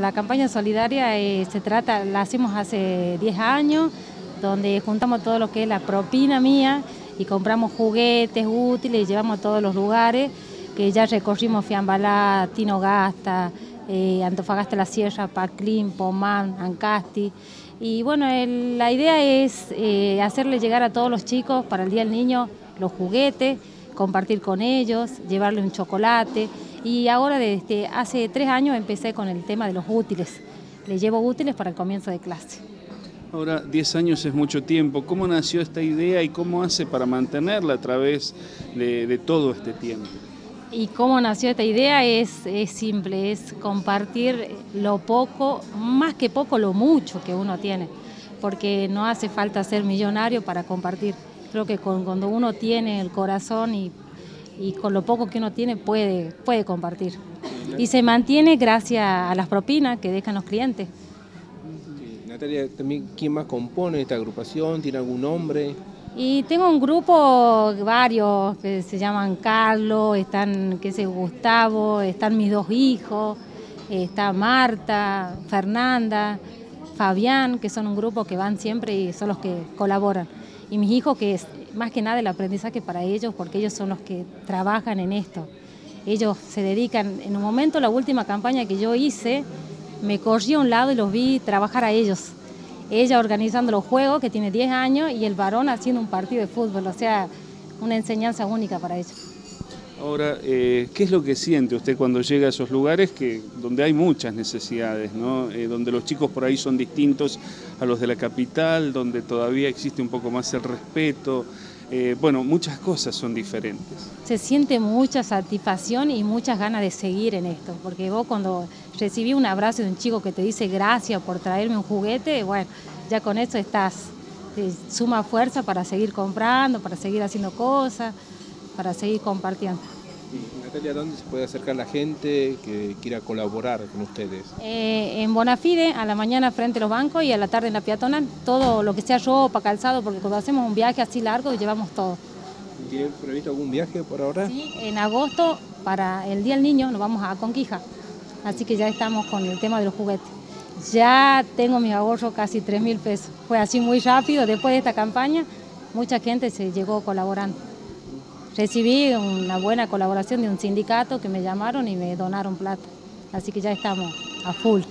La campaña solidaria eh, se trata, la hacemos hace 10 años, donde juntamos todo lo que es la propina mía y compramos juguetes útiles y llevamos a todos los lugares, que ya recorrimos Fiambalá, Tinogasta, eh, Antofagasta La Sierra, Paclín, Pomán, Ancasti. Y bueno, la idea es eh, hacerle llegar a todos los chicos para el Día del Niño los juguetes, compartir con ellos, llevarle un chocolate y ahora desde hace tres años empecé con el tema de los útiles. Le llevo útiles para el comienzo de clase. Ahora, 10 años es mucho tiempo. ¿Cómo nació esta idea y cómo hace para mantenerla a través de, todo este tiempo? Y cómo nació esta idea es, es, simple, es compartir lo poco, más que poco, lo mucho que uno tiene, porque no hace falta ser millonario para compartir. Creo que cuando uno tiene el corazón y y con lo poco que uno tiene puede, puede compartir. Y se mantiene gracias a las propinas que dejan los clientes. Natalia, también, ¿quién más compone esta agrupación? ¿Tiene algún nombre? Y tengo un grupo, varios, que se llaman Carlos, están, qué sé, Gustavo, están mis dos hijos, está Marta, Fernanda, Fabián, que son un grupo que van siempre y son los que colaboran. Y mis hijos, que es más que nada el aprendizaje para ellos, porque ellos son los que trabajan en esto. Ellos se dedican, en un momento la última campaña que yo hice, me corrí a un lado y los vi trabajar a ellos. Ella organizando los juegos, que tiene 10 años, y el varón haciendo un partido de fútbol, o sea, una enseñanza única para ellos. Ahora, eh, ¿qué es lo que siente usted cuando llega a esos lugares que, donde hay muchas necesidades, ¿no? Eh, donde los chicos por ahí son distintos a los de la capital, donde todavía existe un poco más el respeto? Eh, bueno, muchas cosas son diferentes. Se siente mucha satisfacción y muchas ganas de seguir en esto, porque vos cuando recibí un abrazo de un chico que te dice gracias por traerme un juguete, bueno, ya con eso estás, suma fuerza para seguir comprando, para seguir haciendo cosas para seguir compartiendo. Natalia, ¿dónde se puede acercar la gente que quiera colaborar con ustedes? Eh, en Bonafide, a la mañana frente a los bancos y a la tarde en la peatonal, todo lo que sea ropa, calzado, porque cuando hacemos un viaje así largo llevamos todo. ¿Tiene previsto algún viaje por ahora? Sí, en agosto, para el Día del Niño, nos vamos a Conquija, así que ya estamos con el tema de los juguetes. Ya tengo mis ahorros casi 3 mil pesos. Fue así muy rápido, después de esta campaña, mucha gente se llegó colaborando. Recibí una buena colaboración de un sindicato que me llamaron y me donaron plata, así que ya estamos a full.